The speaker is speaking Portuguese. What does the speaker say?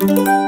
Música